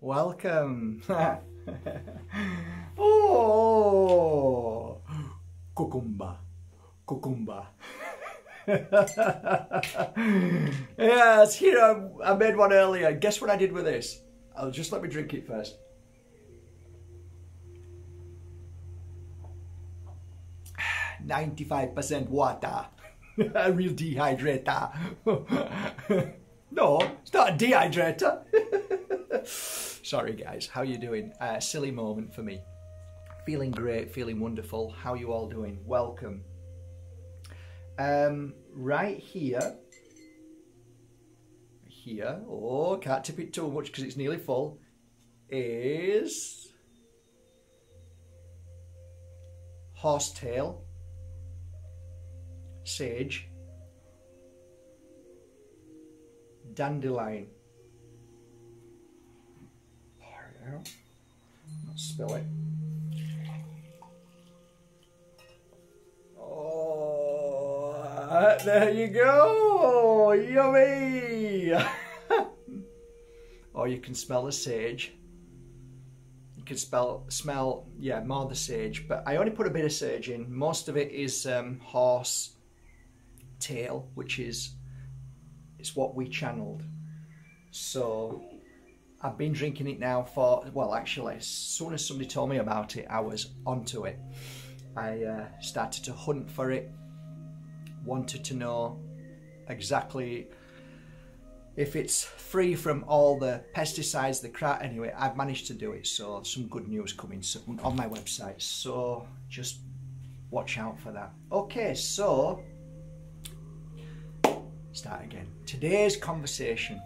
Welcome. oh, cucumba, cucumba. yes, here I, I made one earlier. Guess what I did with this? I'll just let me drink it first. Ninety-five percent water. a real dehydrator. no, it's not a dehydrator. Sorry guys, how you doing? Uh, silly moment for me. Feeling great, feeling wonderful. How you all doing? Welcome. Um, right here, here, oh, can't tip it too much because it's nearly full, is horsetail, sage, dandelion. Not spill it. Oh, there you go. Yummy. or you can smell the sage. You can smell, smell, yeah, more the sage. But I only put a bit of sage in. Most of it is um, horse tail, which is it's what we channeled. So I've been drinking it now for, well, actually, as soon as somebody told me about it, I was onto it. I uh, started to hunt for it, wanted to know exactly if it's free from all the pesticides, the crap. Anyway, I've managed to do it, so some good news coming soon on my website. So just watch out for that. Okay, so start again. Today's conversation.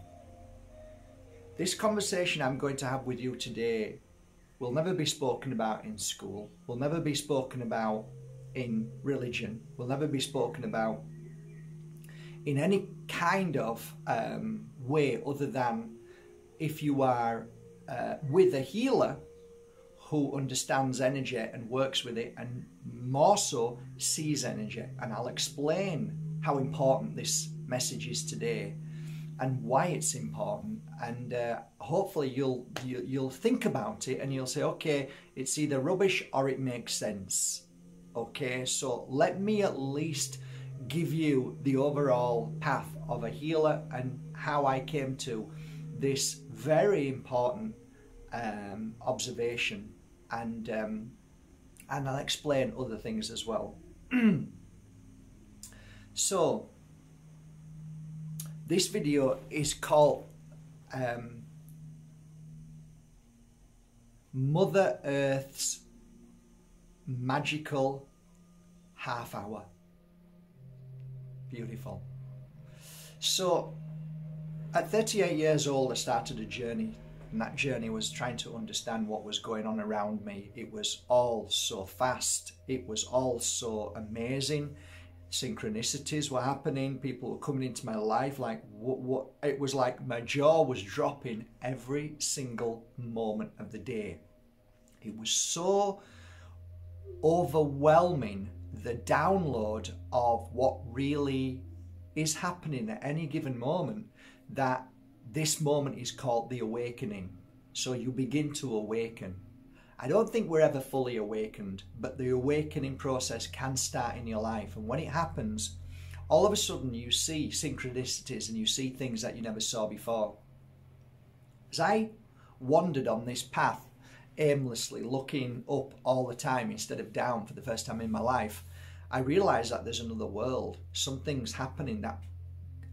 This conversation I'm going to have with you today will never be spoken about in school, will never be spoken about in religion, will never be spoken about in any kind of um, way other than if you are uh, with a healer who understands energy and works with it and more so sees energy. And I'll explain how important this message is today and why it's important and uh, hopefully you'll you, will you will think about it and you'll say okay it's either rubbish or it makes sense. Okay so let me at least give you the overall path of a healer and how I came to this very important um, observation and um, and I'll explain other things as well. So this video is called um, Mother Earth's Magical Half Hour. Beautiful. So, at 38 years old, I started a journey, and that journey was trying to understand what was going on around me. It was all so fast, it was all so amazing synchronicities were happening. People were coming into my life like what, what it was like my jaw was dropping every single moment of the day. It was so overwhelming the download of what really is happening at any given moment that this moment is called the awakening. So you begin to awaken I don't think we're ever fully awakened, but the awakening process can start in your life. And when it happens, all of a sudden you see synchronicities and you see things that you never saw before. As I wandered on this path aimlessly, looking up all the time instead of down for the first time in my life, I realized that there's another world. Something's happening that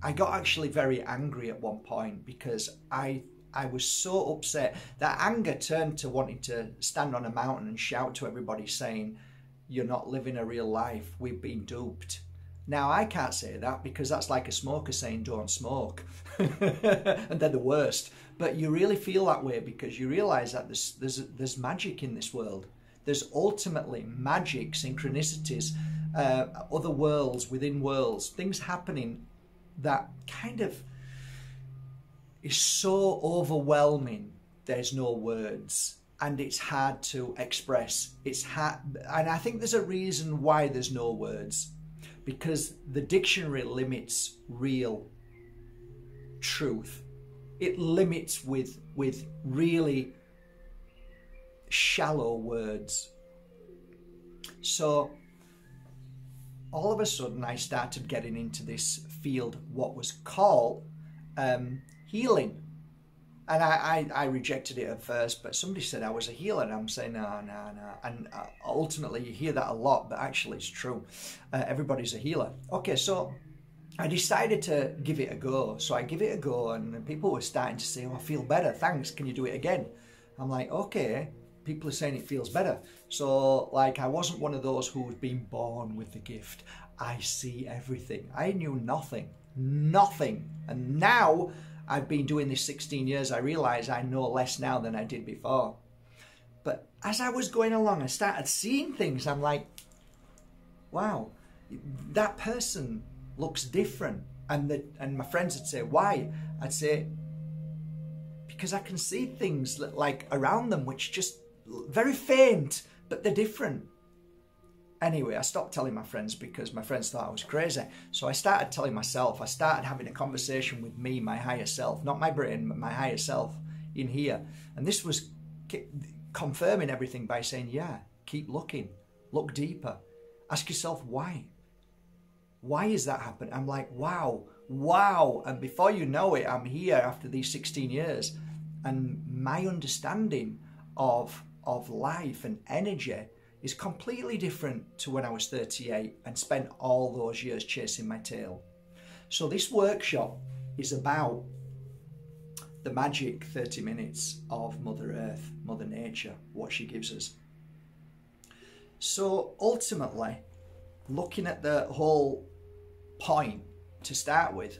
I got actually very angry at one point because I I was so upset. That anger turned to wanting to stand on a mountain and shout to everybody saying, You're not living a real life. We've been duped. Now, I can't say that because that's like a smoker saying, Don't smoke. and they're the worst. But you really feel that way because you realize that there's, there's, there's magic in this world. There's ultimately magic, synchronicities, uh, other worlds within worlds, things happening that kind of is so overwhelming, there's no words. And it's hard to express. It's hard, and I think there's a reason why there's no words, because the dictionary limits real truth. it limits with with really shallow words. So all of a sudden, I started getting into this field, what was called um, healing. And I, I, I, rejected it at first, but somebody said I was a healer, and I'm saying, no, no, no. And uh, ultimately, you hear that a lot, but actually, it's true. Uh, everybody's a healer. Okay, so I decided to give it a go. So I give it a go, and people were starting to say, Oh, I feel better. Thanks. Can you do it again? I'm like, Okay people are saying it feels better. So, like, I wasn't one of those who's been born with the gift. I see everything. I knew nothing, nothing. And now I've been doing this 16 years, I realize I know less now than I did before. But as I was going along, I started seeing things. I'm like, wow, that person looks different. And the, and my friends would say, why? I'd say, because I can see things like around them which just very faint, but they're different. Anyway, I stopped telling my friends because my friends thought I was crazy. So I started telling myself, I started having a conversation with me, my higher self, not my brain, but my higher self in here. And this was confirming everything by saying, yeah, keep looking, look deeper, ask yourself why. Why is that happening? I'm like, wow, wow. And before you know it, I'm here after these 16 years. And my understanding of of life and energy is completely different to when I was 38 and spent all those years chasing my tail. So, this workshop is about the magic 30 minutes of Mother Earth, Mother Nature, what she gives us. So, ultimately, looking at the whole point to start with,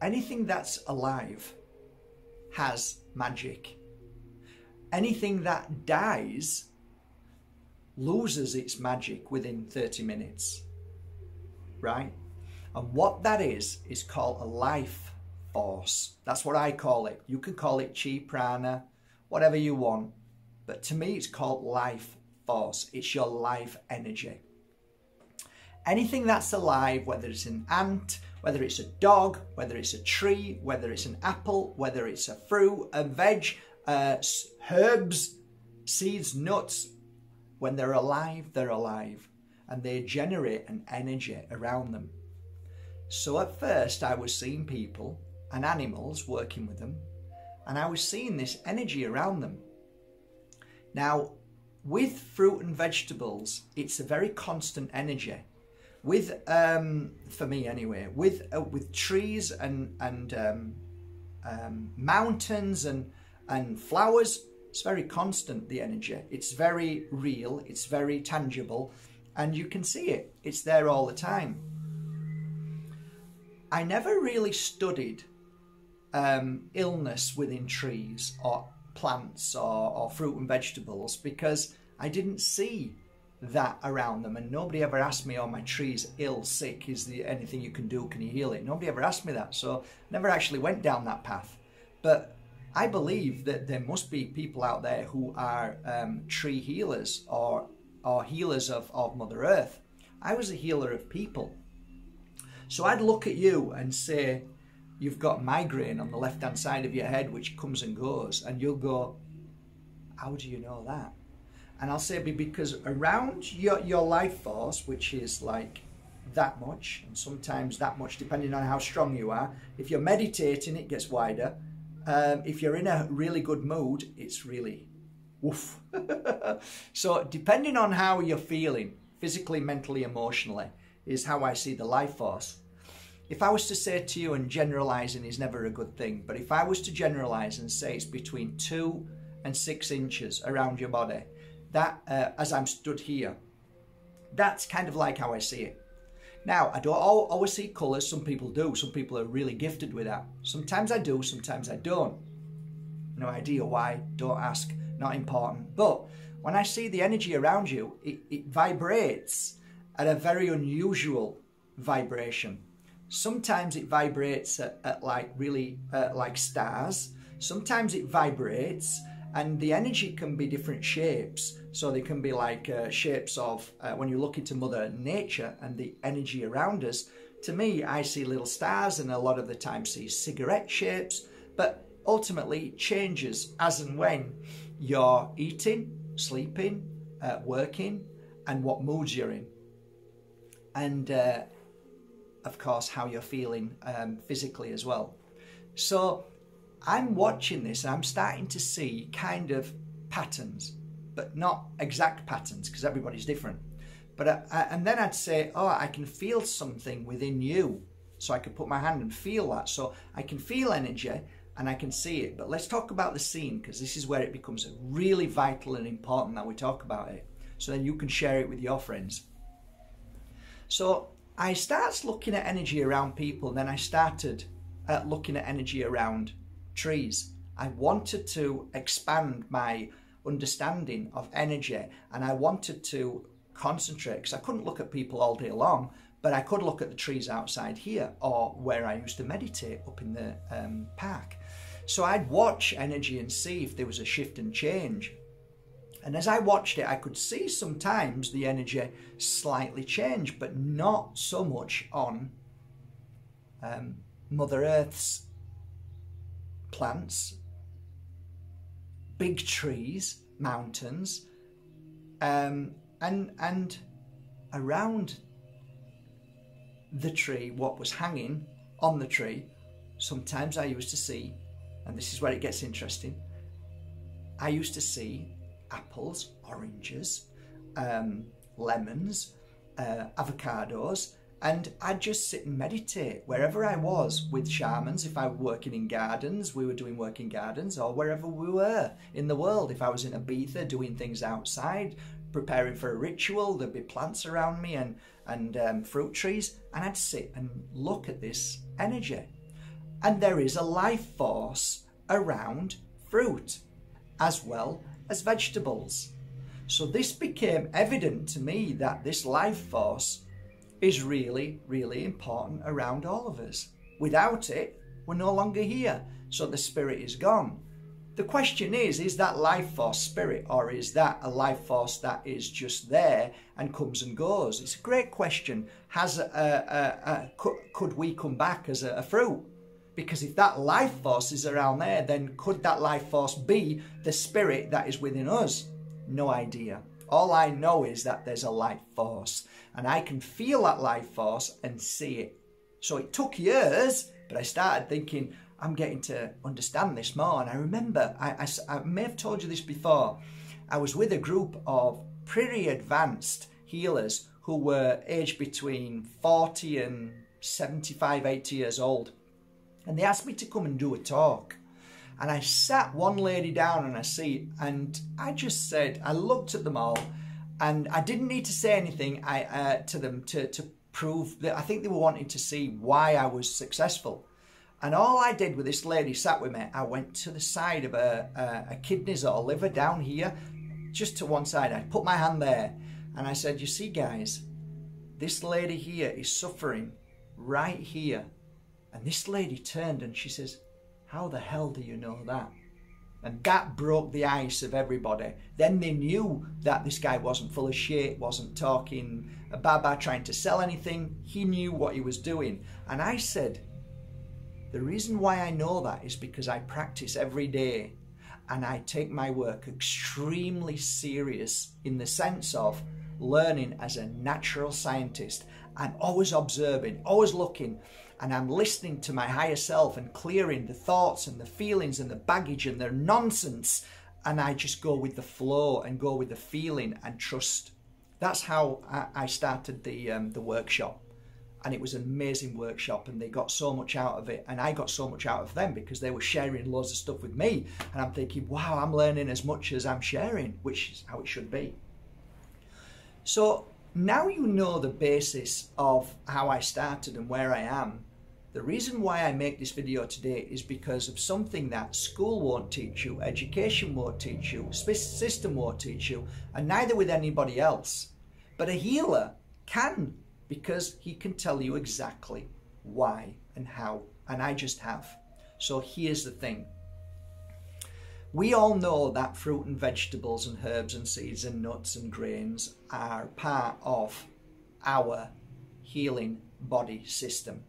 anything that's alive has magic anything that dies loses its magic within 30 minutes, right? And what that is, is called a life force. That's what I call it. You can call it chi prana, whatever you want. But to me, it's called life force. It's your life energy. Anything that's alive, whether it's an ant, whether it's a dog, whether it's a tree, whether it's an apple, whether it's a fruit, a veg, uh, herbs, seeds, nuts, when they're alive, they're alive and they generate an energy around them. So at first, I was seeing people and animals working with them, and I was seeing this energy around them. Now, with fruit and vegetables, it's a very constant energy. With, um, for me anyway, with uh, with trees and and um, um, mountains and and flowers, it's very constant, the energy. It's very real, it's very tangible, and you can see it. It's there all the time. I never really studied um, illness within trees or plants or, or fruit and vegetables because I didn't see that around them. And nobody ever asked me oh my tree's ill sick? Is there anything you can do? Can you heal it? Nobody ever asked me that. So never actually went down that path. But I believe that there must be people out there who are um, tree healers or, or healers of, of Mother Earth. I was a healer of people. So I'd look at you and say, You've got migraine on the left hand side of your head, which comes and goes. And you'll go, How do you know that? And I'll say, Because around your, your life force, which is like that much, and sometimes that much, depending on how strong you are, if you're meditating, it gets wider um, if you're in a really good mood, it's really woof. so, depending on how you're feeling, physically, mentally, emotionally, is how I see the life force. If I was to say to you, and generalizing is never a good thing, but if I was to generalize and say it's between two and six inches around your body, that uh, as I'm stood here, that's kind of like how I see it. Now, I don't always see colours. Some people do. Some people are really gifted with that. Sometimes I do, sometimes I don't. No idea why. Don't ask. Not important. But when I see the energy around you, it, it vibrates at a very unusual vibration. Sometimes it vibrates at, at like really uh, like stars. Sometimes it vibrates and the energy can be different shapes. So they can be like uh, shapes of uh, when you look into Mother Nature and the energy around us. To me, I see little stars, and a lot of the time see cigarette shapes. But ultimately, it changes as and when you're eating, sleeping, uh, working, and what moods you're in. And uh, of course, how you're feeling um, physically as well. So I'm watching this and I'm starting to see kind of patterns, but not exact patterns because everybody's different. But I, uh, I, and then I'd say, oh, I can feel something within you. So I could put my hand and feel that. So I can feel energy and I can see it. But let's talk about the scene because this is where it becomes really vital and important that we talk about it. So then you can share it with your friends. So I started looking at energy around people, and then I started uh, looking at energy around trees. I wanted to expand my understanding of energy, and I wanted to concentrate because I couldn't look at people all day long, but I could look at the trees outside here or where I used to meditate up in the um, park. So I'd watch energy and see if there was a shift and change. And as I watched it, I could see sometimes the energy slightly change, but not so much on um, Mother Earth's plants, big trees, mountains, um, and and around the tree, what was hanging on the tree. Sometimes I used to see, and this is where it gets interesting. I used to see apples, oranges, um, lemons, uh, avocados, and I'd just sit and meditate wherever I was with shamans. If I were working in gardens, we were doing work in gardens, or wherever we were in the world. If I was in Ibiza doing things outside, preparing for a ritual, there'd be plants around me and, and um, fruit trees, and I'd sit and look at this energy. And there is a life force around fruit as well as vegetables. So this became evident to me that this life force is really, really important around all of us. Without it, we're no longer here. So the spirit is gone. The question is, is that life force spirit or is that a life force that is just there and comes and goes? It's a great question. Has a, a, a, could, could we come back as a, fruit? Because if that life force is around there, then could that life force be the spirit that is within us? No idea. All I know is that there's a life force and I can feel that life force and see it. So it took years, but I started thinking, I'm getting to understand this more. And I remember, I, I, I may have told you this before, I was with a group of pretty advanced healers who were aged between 40 and 75, 80 years old. And they asked me to come and do a talk. And I sat one lady down on a seat and I just said, I looked at them all and I didn't need to say anything I, uh, to them to, to prove that I think they were wanting to see why I was successful. And all I did with this lady sat with me, I went to the side of a, a, a kidneys or liver down here, just to one side. I put my hand there and I said, You see, guys, this lady here is suffering right here. And this lady turned and she says, How the hell do you know that? And that broke the ice of everybody. Then they knew that this guy wasn't full of shit, wasn't talking baba trying to sell anything. He knew what he was doing. And I said, the reason why I know that is because I practice every day and I take my work extremely serious in the sense of learning as a natural scientist. I'm always observing, always looking and I'm listening to my higher self and clearing the thoughts and the feelings and the baggage and the nonsense. And I just go with the flow and go with the feeling and trust. That's how I started the um, the workshop, and it was an amazing workshop, and they got so much out of it, and I got so much out of them because they were sharing loads of stuff with me, and I'm thinking, wow, I'm learning as much as I'm sharing, which is how it should be. So now you know the basis of how I started and where I am. The reason why I make this video today is because of something that school won't teach you, education won't teach you, system won't teach you, and neither with anybody else. But a healer can because he can tell you exactly why and how, and I just have. So here's the thing we all know that fruit and vegetables and herbs and seeds and nuts and grains are part of our healing body system.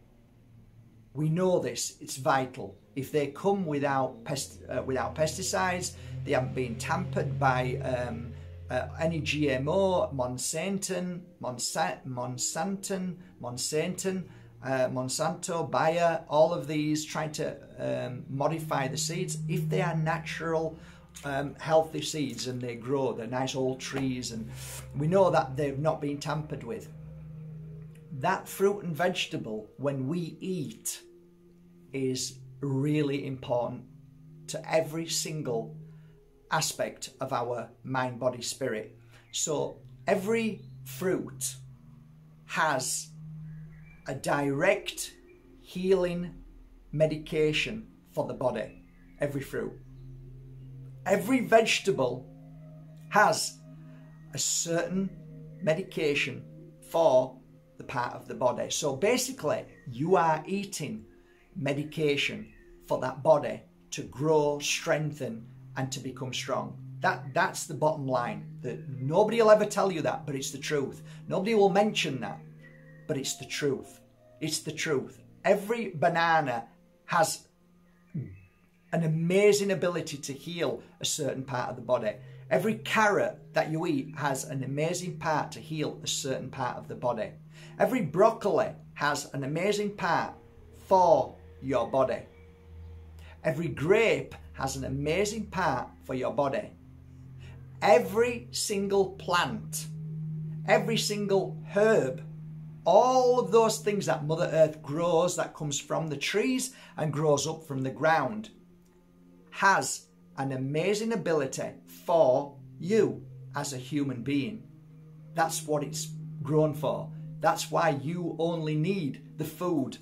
We know this, it's vital. if they come without pest, uh, without pesticides, they haven't been tampered by um, uh, any GMO, Monsanto, Monsanto, Monsanto, Monsanto, uh, Monsanto, Bayer, all of these trying to um, modify the seeds. If they are natural, um, healthy seeds and they grow, they're nice old trees, and we know that they've not been tampered with. That fruit and vegetable, when we eat, is really important to every single aspect of our mind, body, spirit. So every fruit has a direct healing medication for the body. Every fruit. Every vegetable has a certain medication for the part of the body. So basically, you are eating medication for that body to grow, strengthen, and to become strong. That that's the bottom line. That nobody will ever tell you that, but it's the truth. Nobody will mention that, but it's the truth. It's the truth. Every banana has an amazing ability to heal a certain part of the body. Every carrot that you eat has an amazing part to heal a certain part of the body. Every broccoli has an amazing part for your body. Every grape has an amazing part for your body. Every single plant, every single herb, all of those things that Mother Earth grows that comes from the trees and grows up from the ground has an amazing ability for you as a human being. That's what it's grown for. That's why you only need the food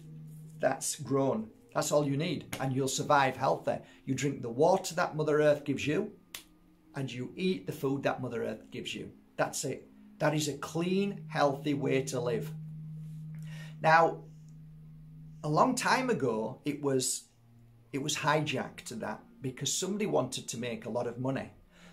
that's grown that's all you need, and you'll survive healthy. You drink the water that Mother Earth gives you, and you eat the food that Mother Earth gives you. That's it. That is a clean, healthy way to live. Now, a long time ago, it was it was hijacked to that because somebody wanted to make a lot of money.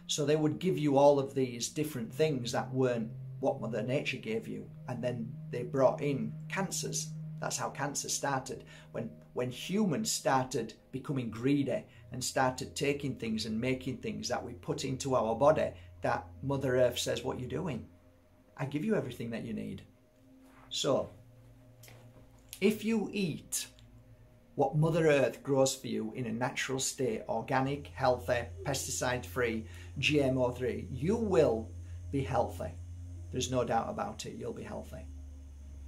So they would give you all of these different things that weren't what Mother Nature gave you, and then they brought in cancers. That's how cancer started. When when humans started becoming greedy and started taking things and making things that we put into our body, that Mother Earth says, What you're doing? I give you everything that you need. So, if you eat what Mother Earth grows for you in a natural state, organic, healthy, pesticide free, GMO free, you will be healthy. There's no doubt about it, you'll be healthy.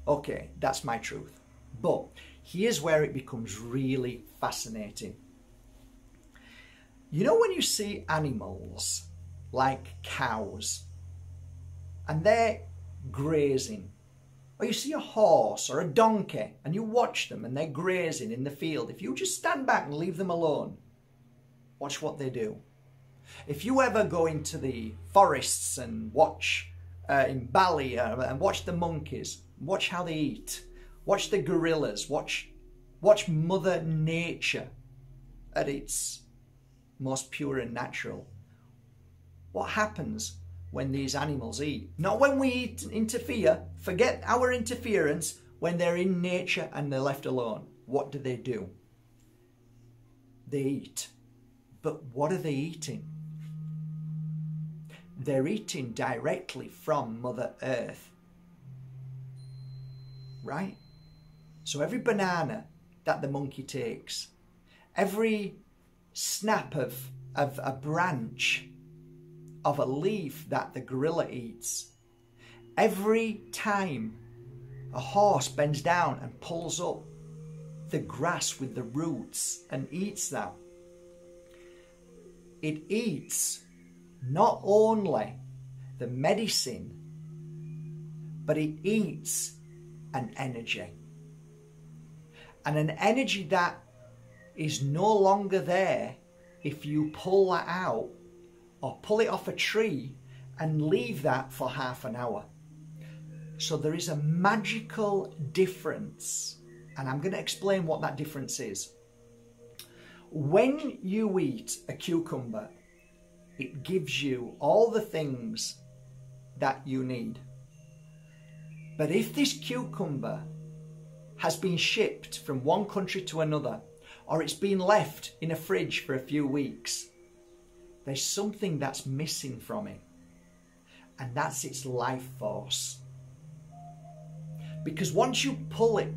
Okay, that's my truth. But here's where it becomes really fascinating. You know, when you see animals like cows and they're grazing, or you see a horse or a donkey and you watch them and they're grazing in the field, if you just stand back and leave them alone, watch what they do. If you ever go into the forests and watch uh, in Bali uh, and watch the monkeys, watch how they eat, Watch the gorillas. Watch, watch Mother Nature at its most pure and natural. What happens when these animals eat? Not when we interfere. Forget our interference. When they're in nature and they're left alone, what do they do? They eat. But what are they eating? They're eating directly from Mother Earth. Right? So every banana that the monkey takes, every snap of, of a branch of a leaf that the gorilla eats, every time a horse bends down and pulls up the grass with the roots and eats that, it eats not only the medicine, but it eats an energy and an energy that is no longer there if you pull that out or pull it off a tree and leave that for half an hour. So there is a magical difference, and I'm going to explain what that difference is. When you eat a cucumber, it gives you all the things that you need. But if this cucumber has been shipped from one country to another, or it's been left in a fridge for a few weeks, there's something that's missing from it. And that's its life force. Because once you pull it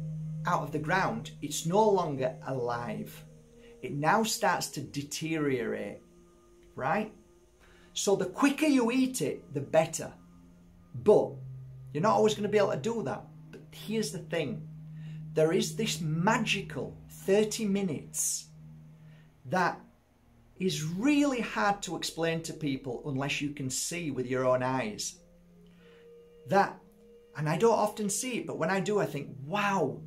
out of the ground, it's no longer alive. It now starts to deteriorate, right? So the quicker you eat it, the better. But you're not always going to be able to do that. But here's the thing there is this magical 30 minutes that is really hard to explain to people unless you can see with your own eyes. That, and I don't often see it, but when I do, I think, wow.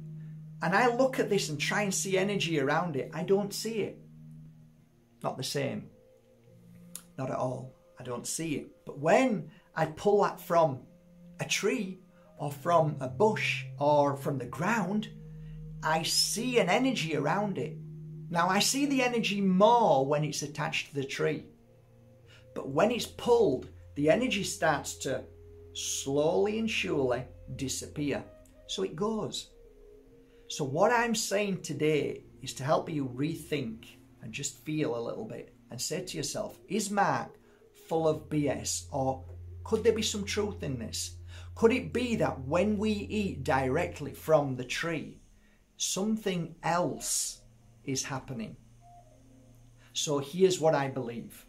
And I look at this and try and see energy around it. I don't see it. Not the same. Not at all. I don't see it. But when I pull that from a tree or from a bush or from the ground, I see an energy around it. Now, I see the energy more when it's attached to the tree. But when it's pulled, the energy starts to slowly and surely disappear. So it goes. So, what I'm saying today is to help you rethink and just feel a little bit and say to yourself, is Mark full of BS or could there be some truth in this? Could it be that when we eat directly from the tree, something else is happening? So here's what I believe.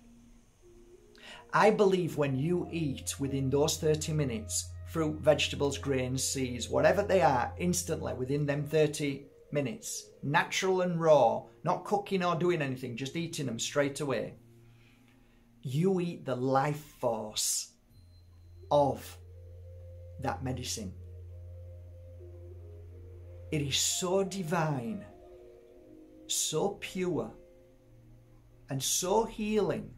I believe when you eat within those 30 minutes, fruit, vegetables, grains, seeds, whatever they are, instantly within them 30 minutes, natural and raw, not cooking or doing anything, just eating them straight away, you eat the life force of that medicine. It is so divine, so pure, and so healing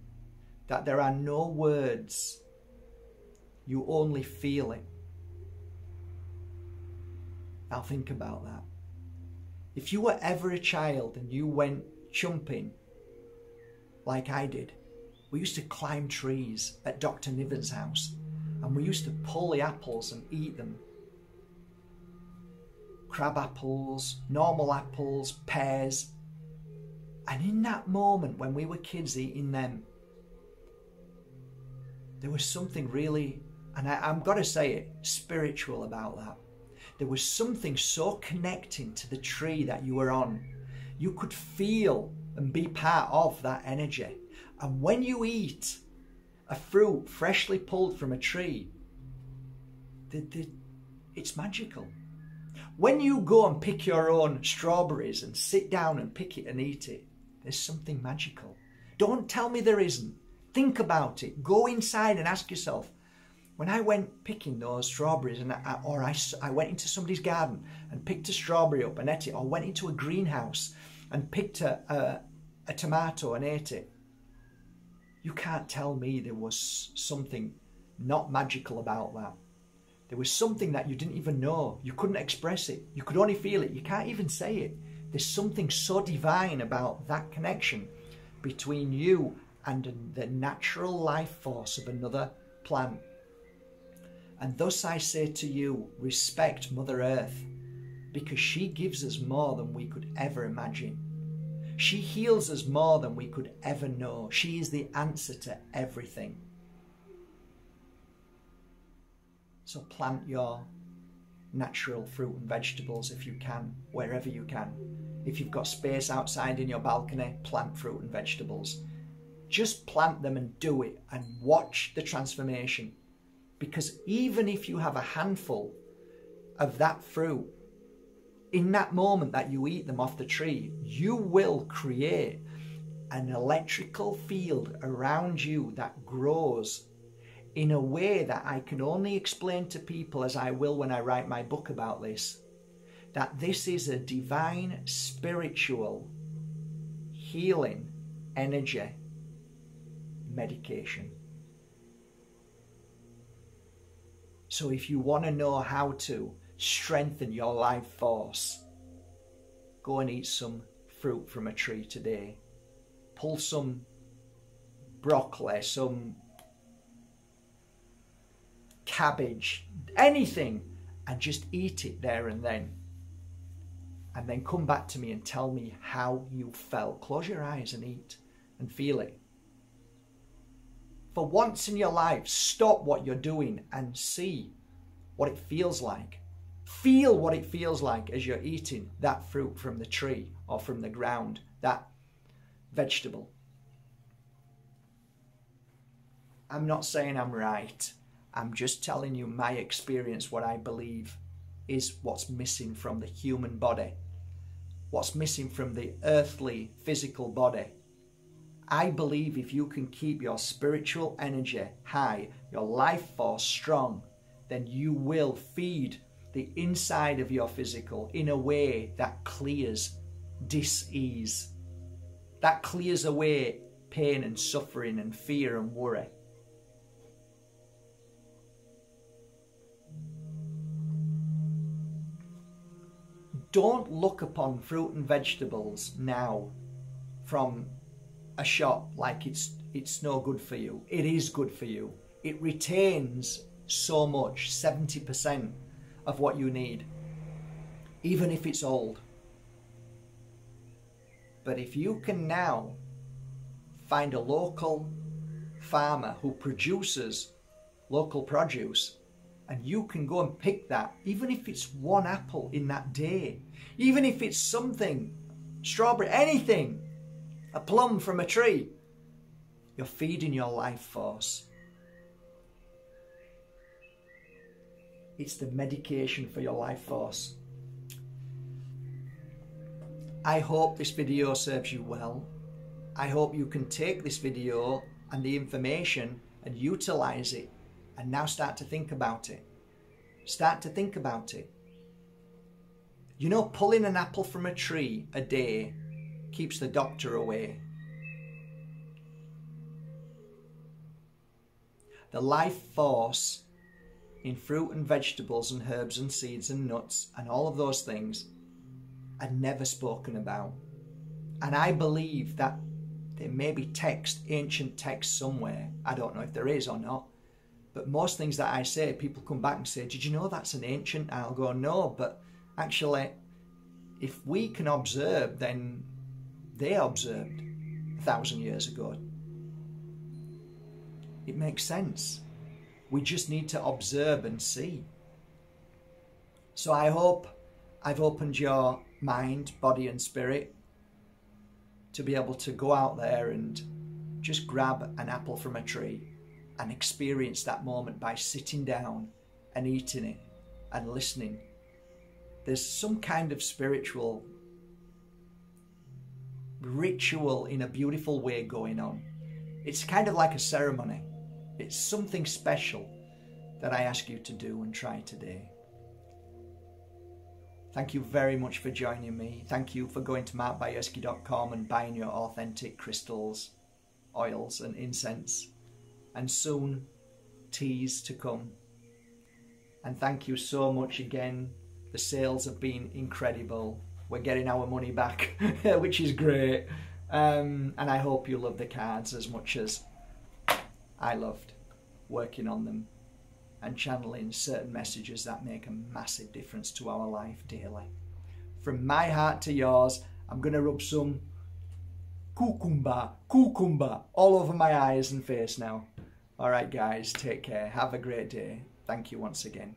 that there are no words. You only feel it. Now think about that. If you were ever a child and you went chumping like I did, we used to climb trees at Dr. Niven's house and we used to pull the apples and eat them. Crab apples, normal apples, pears. And in that moment when we were kids eating them, there was something really, and I, am going to say it, spiritual about that. There was something so connecting to the tree that you were on. You could feel and be part of that energy. And when you eat a fruit freshly pulled from a tree, the, the, it's magical. When you go and pick your own strawberries and sit down and pick it and eat it, there's something magical. Don't tell me there isn't. Think about it. Go inside and ask yourself. When I went picking those strawberries, and I, or I, I went into somebody's garden and picked a strawberry up and ate it, or went into a greenhouse and picked a, a, a tomato and ate it, you can't tell me there was something not magical about that. There was something that you didn't even know. You couldn't express it. You could only feel it. You can't even say it. There's something so divine about that connection between you and the natural life force of another plant. And thus I say to you, respect Mother Earth because she gives us more than we could ever imagine. She heals us more than we could ever know. She is the answer to everything. So plant your natural fruit and vegetables if you can, wherever you can. If you've got space outside in your balcony, plant fruit and vegetables. Just plant them and do it and watch the transformation. Because even if you have a handful of that fruit, in that moment that you eat them off the tree, you will create an electrical field around you that grows in a way that I can only explain to people as I will when I write my book about this. That this is a divine, spiritual, healing energy medication. So if you want to know how to strengthen your life force. Go and eat some fruit from a tree today. Pull some broccoli, some cabbage, anything, and just eat it there and then. and then come back to me and tell me how you felt. Close your eyes and eat and feel it. For once in your life, stop what you're doing and see what it feels like. Feel what it feels like as you're eating that fruit from the tree or from the ground, that vegetable. I'm not saying I'm right. I'm just telling you my experience, what I believe is what's missing from the human body, what's missing from the earthly physical body. I believe if you can keep your spiritual energy high, your life force strong, then you will feed the inside of your physical in a way that clears dis-ease, that clears away pain and suffering and fear and worry. Don't look upon fruit and vegetables now from a shop like it's it's no good for you. It is good for you. It retains so much, 70% of what you need, even if it's old. But if you can now find a local farmer who produces local produce and you can go and pick that, even if it's one apple in that day, even if it's something, strawberry, anything, a plum from a tree, you're feeding your life force. It's the medication for your life force. I hope this video serves you well. I hope you can take this video and the information and utilize it and now start to think about it. Start to think about it. You know, pulling an apple from a tree a day keeps the doctor away. The life force in fruit and vegetables and herbs and seeds and nuts and all of those things are never spoken about. And I believe that there may be text, ancient text somewhere. I don't know if there is or not. But most things that I say, people come back and say, Did you know that's an ancient? I'll go, No, but actually, if we can observe, then they observed a thousand years ago. It makes sense. We just need to observe and see. So I hope I've opened your mind, body, and spirit to be able to go out there and just grab an apple from a tree and experience that moment by sitting down and eating it and listening. There's some kind of spiritual ritual in a beautiful way going on. It's kind of like a ceremony. It's something special that I ask you to do and try today. Thank you very much for joining me. Thank you for going to markbajerski.com and buying your authentic crystals, oils, and incense and soon teas to come. And thank you so much again. The sales have been incredible. We're getting our money back, which is great. Um, and I hope you love the cards as much as I loved working on them and channeling certain messages that make a massive difference to our life daily. From my heart to yours, I'm going to rub some cucumber, cucumber all over my eyes and face now. All right, guys, take care. Have a great day. Thank you once again.